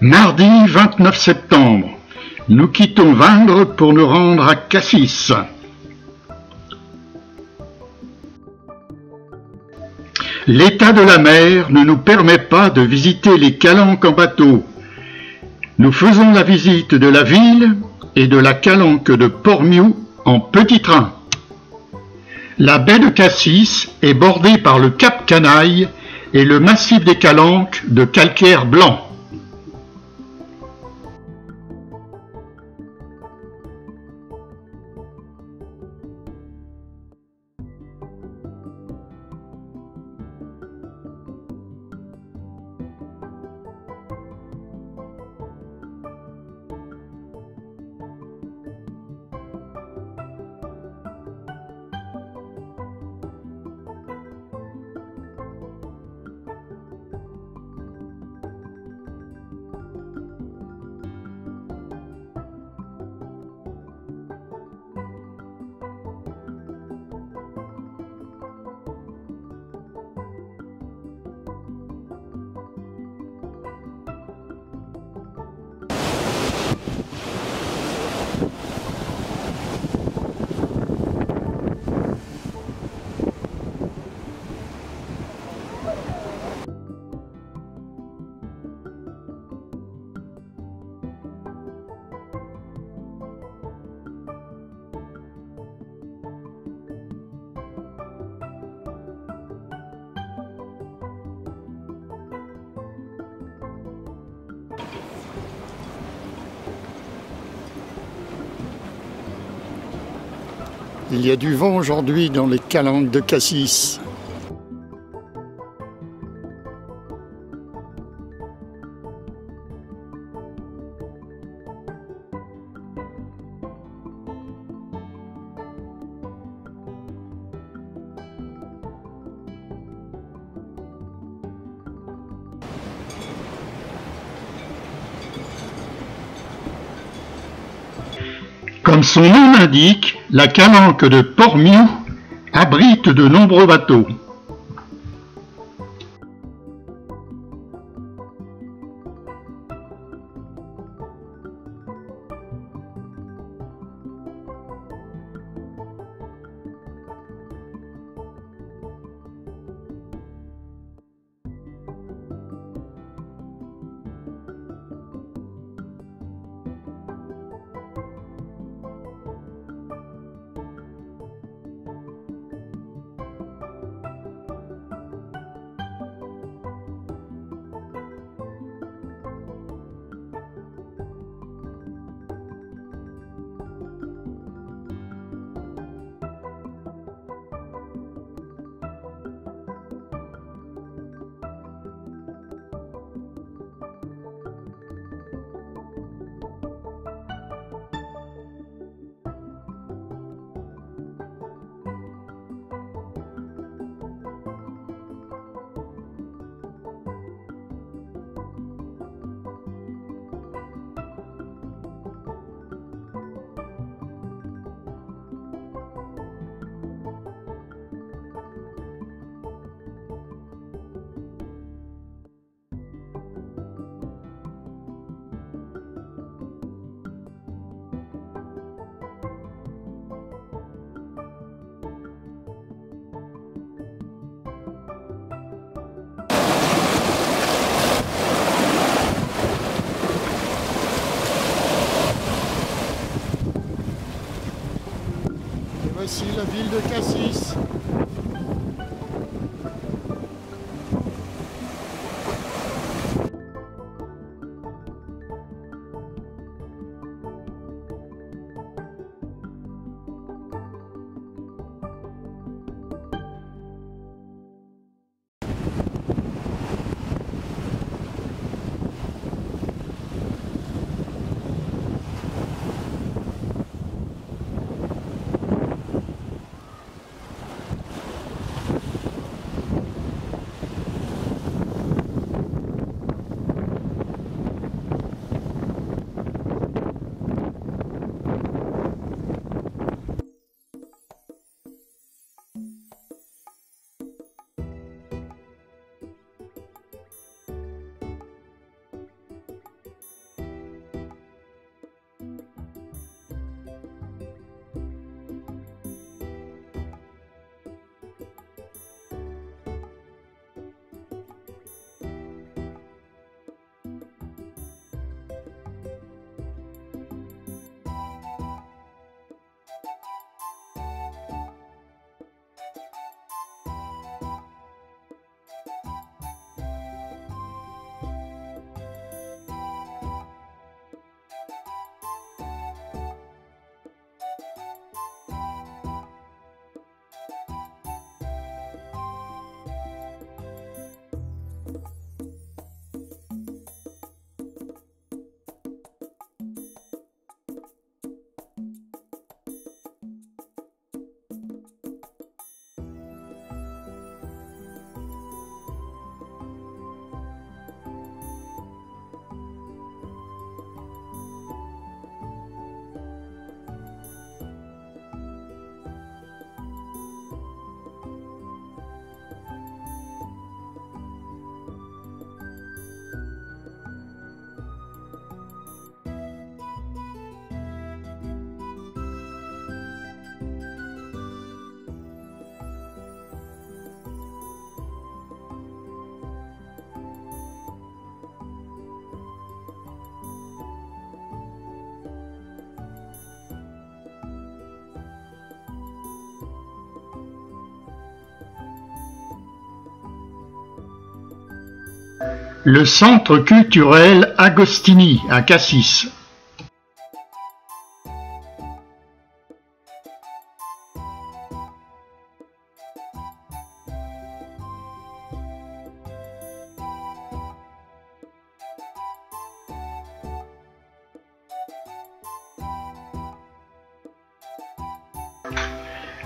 Mardi 29 septembre, nous quittons Vingres pour nous rendre à Cassis. L'état de la mer ne nous permet pas de visiter les calanques en bateau. Nous faisons la visite de la ville et de la calanque de Pormiou en petit train. La baie de Cassis est bordée par le cap Canaille et le massif des calanques de calcaire blanc. Il y a du vent aujourd'hui dans les calanques de Cassis. Comme son nom l'indique, la calanque de Pormiou abrite de nombreux bateaux. Voici la ville de Cassis. Le Centre culturel Agostini à Cassis.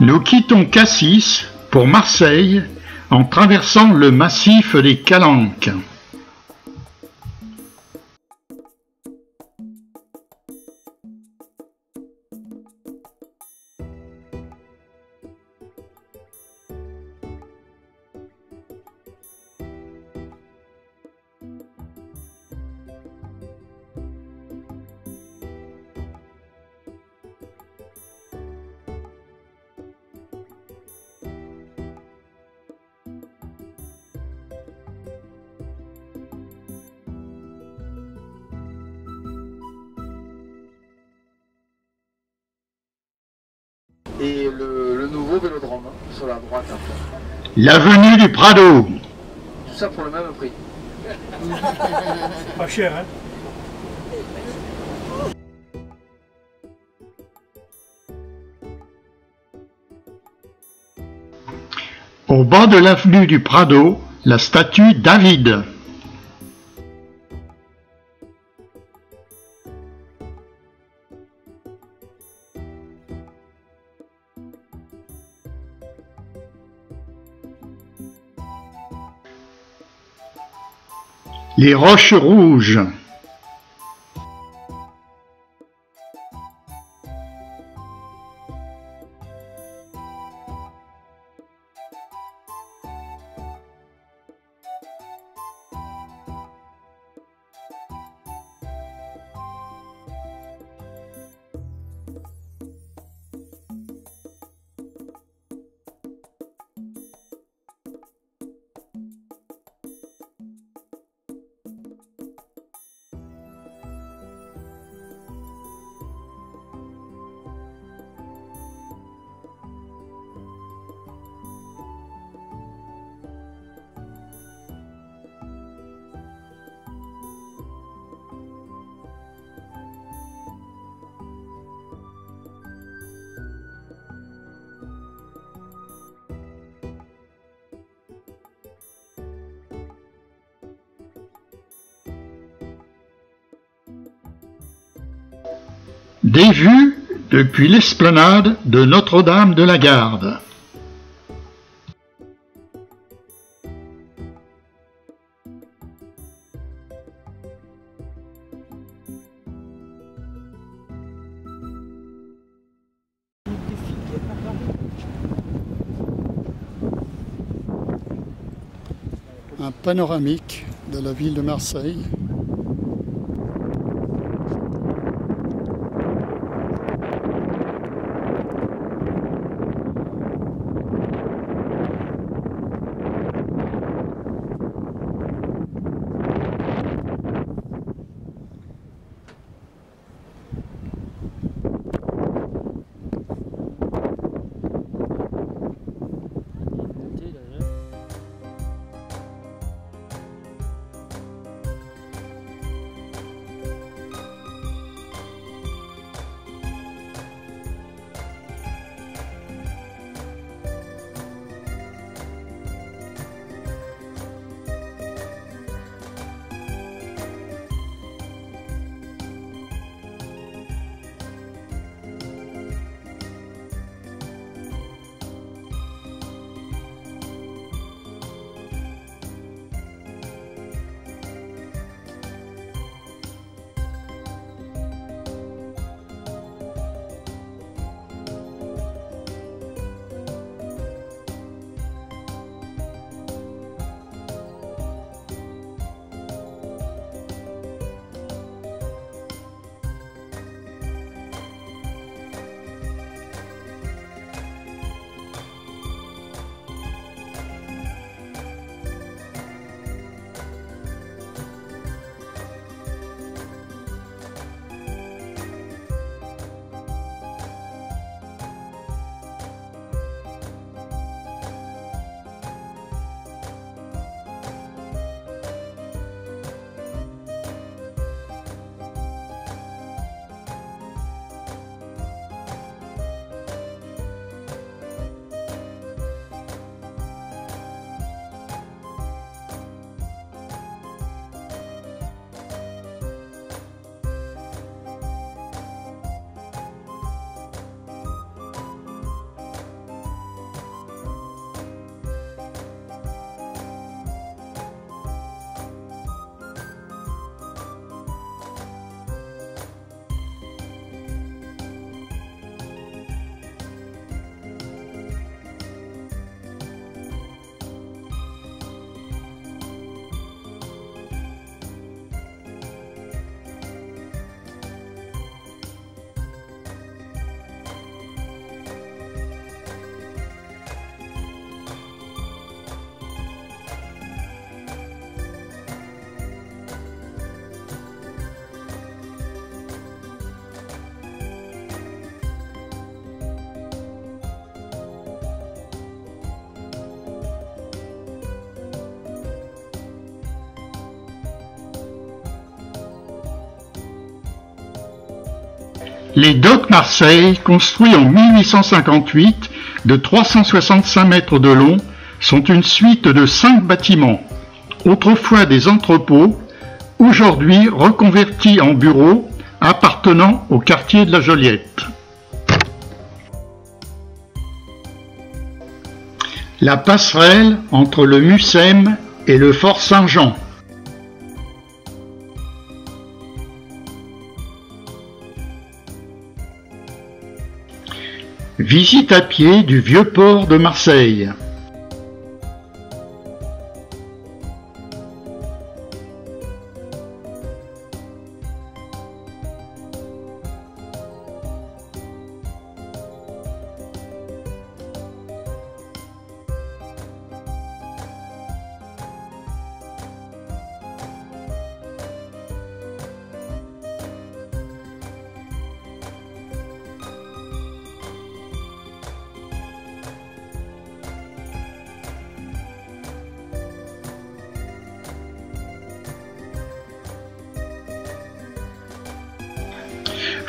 Nous quittons Cassis pour Marseille en traversant le massif des Calanques. Et le, le nouveau vélodrome hein, sur la droite. hein. L'avenue du Prado. Tout ça pour le même prix. Pas cher, hein Au bas de l'avenue du Prado, la statue David. Les Roches Rouges. Des vues depuis l'esplanade de Notre-Dame de la Garde. Un panoramique de la ville de Marseille. Les docks Marseille, construits en 1858 de 365 mètres de long, sont une suite de cinq bâtiments, autrefois des entrepôts, aujourd'hui reconvertis en bureaux appartenant au quartier de la Joliette. La passerelle entre le Mucem et le Fort Saint-Jean. Visite à pied du vieux port de Marseille.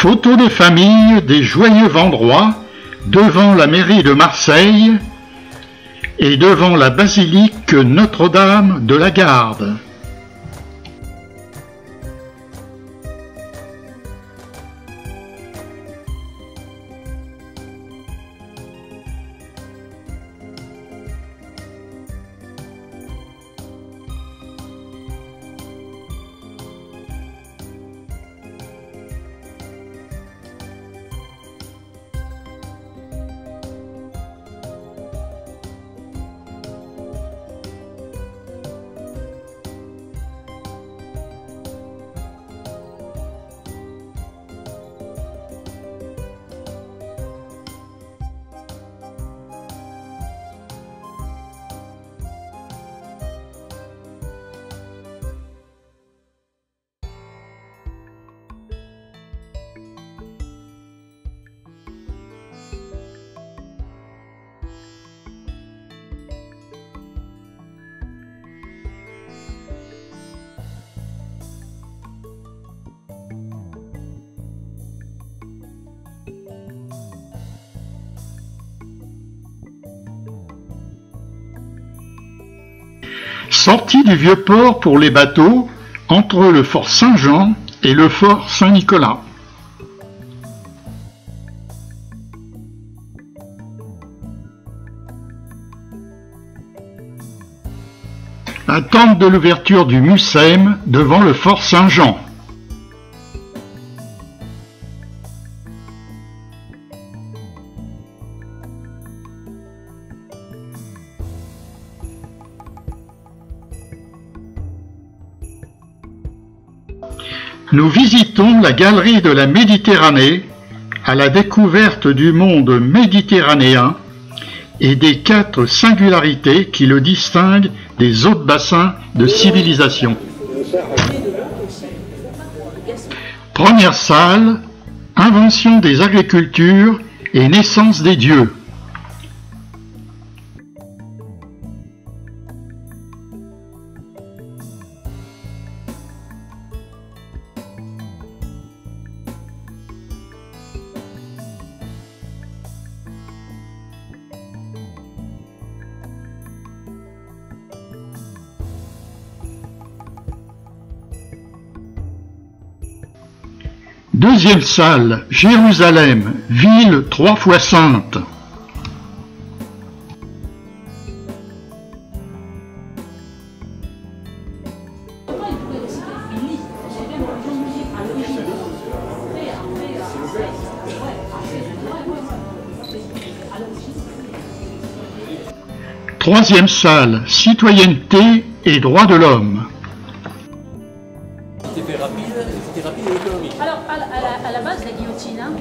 Photo de famille des joyeux Vendrois devant la mairie de Marseille et devant la basilique Notre-Dame de la Garde. Sortie du vieux port pour les bateaux entre le fort Saint-Jean et le fort Saint-Nicolas. Attente de l'ouverture du Mucem devant le fort Saint-Jean. Nous visitons la galerie de la Méditerranée à la découverte du monde méditerranéen et des quatre singularités qui le distinguent des autres bassins de civilisation. Première salle, invention des agricultures et naissance des dieux. Deuxième salle, Jérusalem, ville trois fois sainte. Troisième salle, citoyenneté et droits de l'homme. Alors, à la, à la- à la base, la guillotine, hein,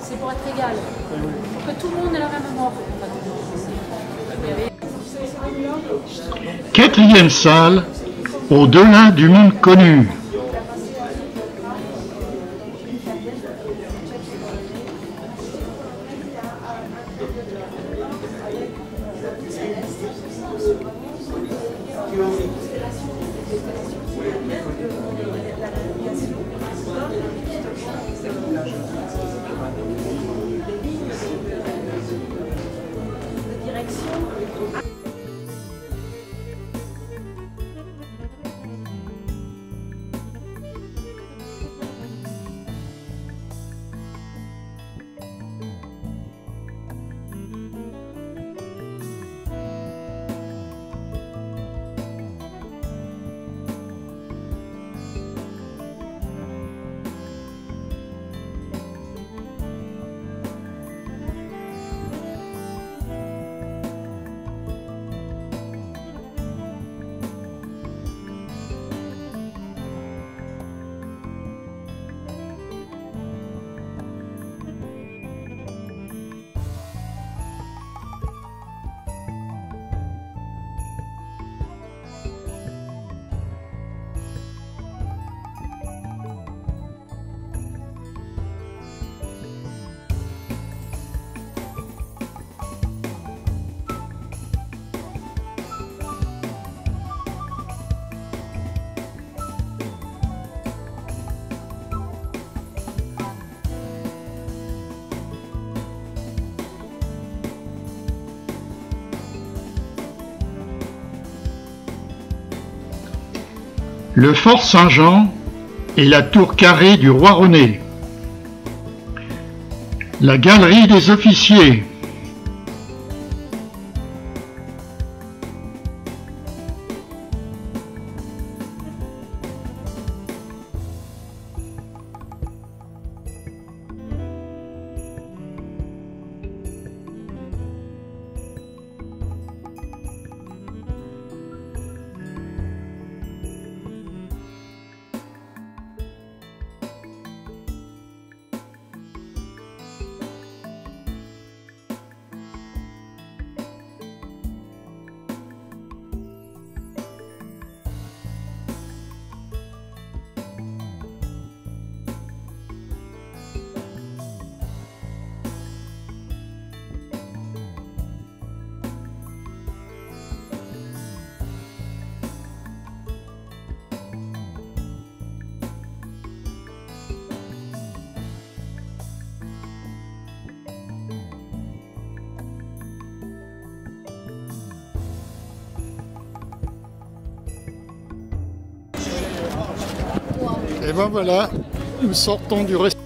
c'est pour être égal. Pour que tout le monde ait la même mort. Quatrième salle, au-delà du monde connu. réflexion. Le fort Saint-Jean et la tour carrée du roi René, la galerie des officiers, Et ben voilà, nous sortons du restaurant.